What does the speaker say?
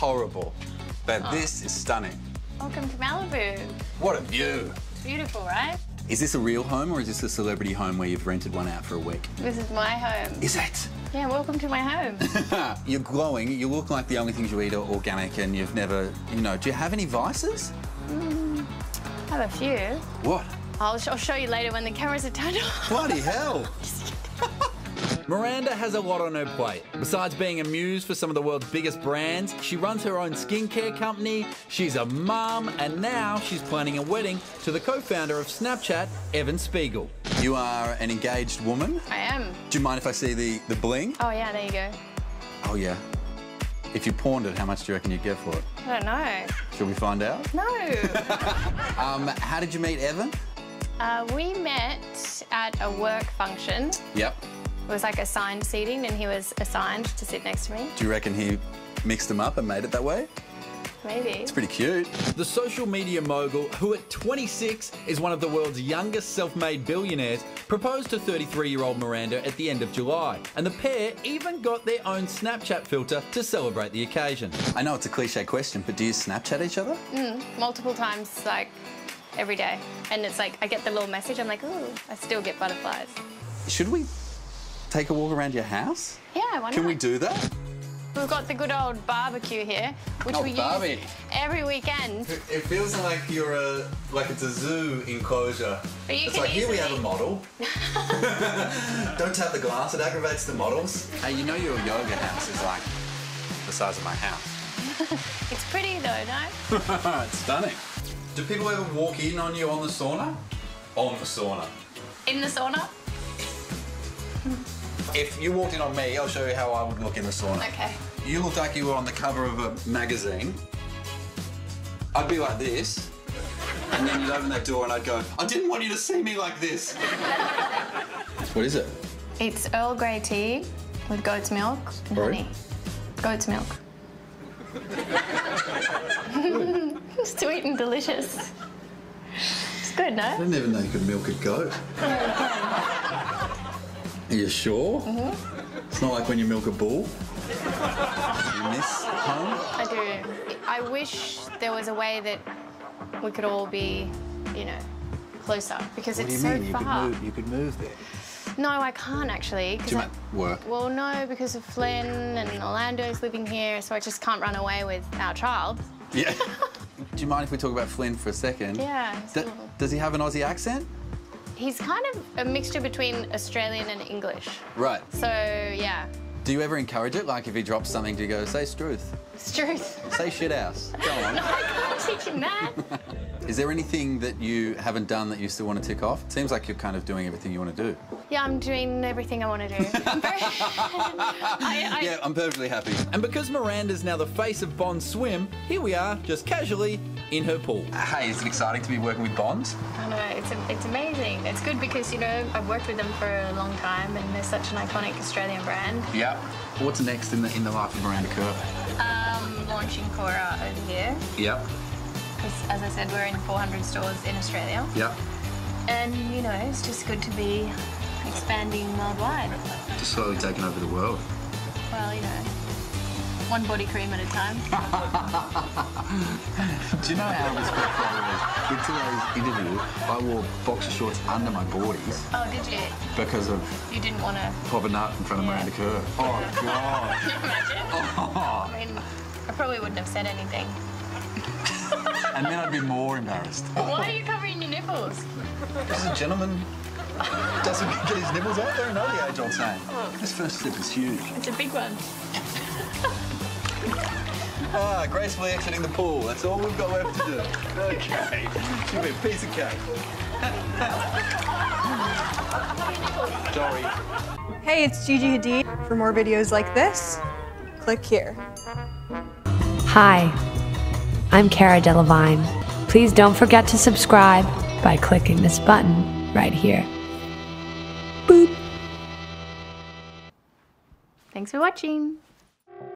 horrible. But Oh. this is stunning. Welcome to Malibu. What a view. It's beautiful, right? Is this a real home or is this a celebrity home where you've rented one out for a week? This is my home. Is it? Yeah, welcome to my home. You're glowing. You look like the only things you eat are organic and you've never, you know, do you have any vices? Mm, I have a few. What? I'll, sh- I'll show you later when the cameras are turned off. Bloody hell. Miranda has a lot on her plate. Besides being a muse for some of the world's biggest brands, she runs her own skincare company, she's a mum, and now she's planning a wedding to the co founder of Snapchat, Evan Spiegel. You are an engaged woman. I am. Do you mind if I see the, the bling? Oh, yeah, there you go. Oh, yeah. If you pawned it, how much do you reckon you'd get for it? I don't know. Shall we find out? No. Um, how did you meet Evan? uh, we met at a work function. Yep. It was like assigned seating, and he was assigned to sit next to me. Do you reckon he mixed them up and made it that way? Maybe. It's pretty cute. The social media mogul, who at 26 is one of the world's youngest self made billionaires, proposed to 33 year old Miranda at the end of July. And the pair even got their own Snapchat filter to celebrate the occasion. I know it's a cliche question, but do you Snapchat each other? Mm, multiple times, like every day. And it's like, I get the little message, I'm like, ooh, I still get butterflies. Should we take a walk around your house? Yeah, why Can not? we do that? We've got the good old barbecue here, which Oh, we Barbie. use every weekend. It feels like you're a like it's a zoo enclosure. But you it's can like here we have a model. Don't tap the glass; it aggravates the models. Hey, you know your yoga house is like the size of my house. It's pretty though, no? it's stunning. Do people ever walk in on you on the sauna? On the sauna. In the sauna? If you walked in on me, I'll show you how I would look in the sauna. Okay. You look like you were on the cover of a magazine. I'd be like this. And then you'd open that door and I'd go, I didn't want you to see me like this. what is it? It's Earl Grey tea with goat's milk and Sorry? honey. Goat's milk. Sweet and delicious. It's good, no? I didn't even know you could milk a goat. Are you sure? Mm-hmm. It's not like when you milk a bull. You miss home? I do. I wish there was a way that we could all be, you know, closer because What do it's you so mean? You far. could move. You could move there. No, I can't actually. Do you I- work? Well, no, because of Flynn and Orlando's living here, so I just can't run away with our child. Yeah. Do you mind if we talk about Flynn for a second? Yeah. D- does he have an Aussie accent? He's kind of a mixture between Australian and English. Right. So, yeah, Do you ever encourage it? Like if he drops something, do you go, say struth? it's truth. Say shit house. Go on. I can't teach him that. Is there anything that you haven't done that you still want to tick off? It seems like you're kind of doing everything you want to do. Yeah, I'm doing everything I want to do. I'm very- I, I, Yeah, I'm perfectly happy. And because Miranda's now the face of Bond Swim, here we are, just casually in her pool. Hey, is it exciting to be working with Bond? I know, it's, it's amazing. It's good because, you know, I've worked with them for a long time and they're such an iconic Australian brand. Yeah. What's next in the in the life of Miranda Kerr? Um, launching KORA over here Yep. because, as I said, we're in 400 stores in Australia. Yep. And, you know, it's just good to be expanding worldwide. Just slowly taking over the world. Well, you know, one body cream at a time. Do you know how respectful it is? In today's interview, I wore boxer shorts under my boardies oh, did you? because of You didn't want to pop a nut in front of Yeah. Miranda Kerr. Oh, God. You imagine? I mean, I probably wouldn't have said anything. and then I'd be more embarrassed. Why are you covering your nipples? This is a gentleman doesn't get his nipples out there. know the age old saying. Oh. This first slip is huge. It's a big one. Ah, gracefully exiting the pool. That's all we've got left to do. Okay. Should be a piece of cake. Sorry. Hey, it's Gigi Hadid. For more videos like this, click here. Hi, I'm Cara Delevingne. Please don't forget to subscribe by clicking this button right here. Boop. Thanks for watching.